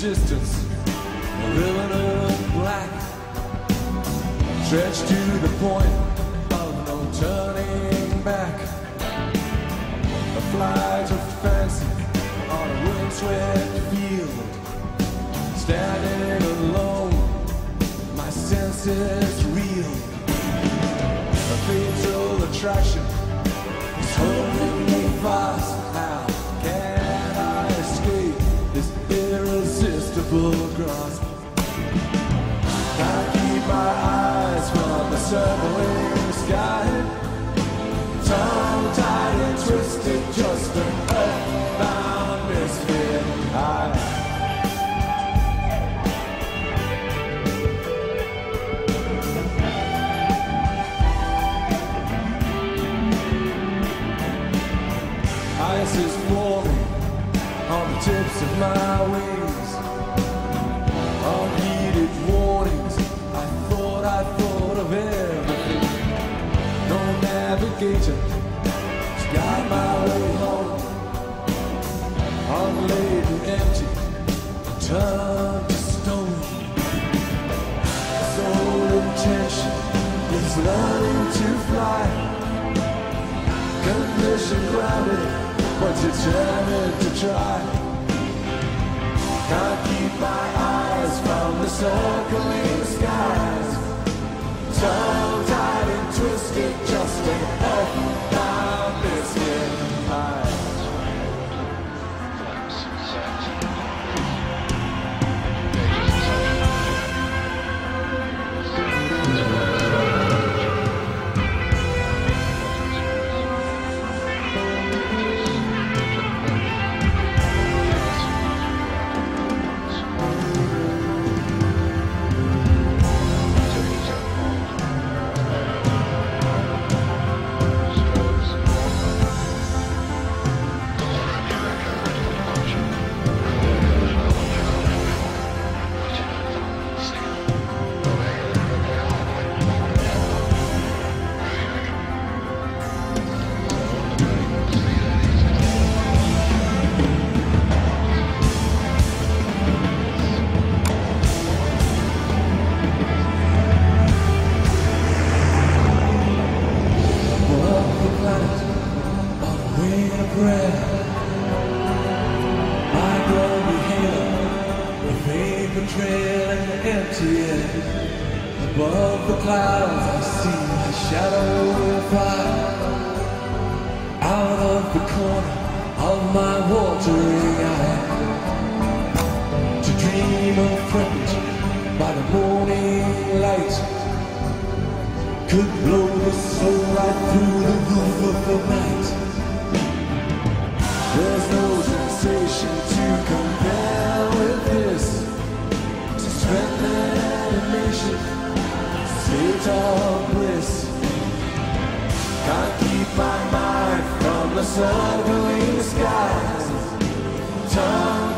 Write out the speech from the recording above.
distance, a ribbon of black, stretched to the point of no turning back. A flight of fancy on a windswept field, standing alone, my senses reel. A fatal attraction is holding me fast. Irresistible grasp? Can't keep my eyes from the circling sky. Tongue tied and twisted, just an earthbound misfit. I Ice is forming on the tips of my navigator to guide my way home. Unladen, empty, turned to stone. Sole intention is learning to fly. Condition grounded, but determined to try. Can't keep my eyes from the circling skies. Tongue prayer. I grow halo, a vapor trail in the empty air. Above the clouds, I see the shadow fire. Out of the corner of my watering eye, to dream of friends by the morning light could blow the soul right through the roof of the night. From the skies. Tongue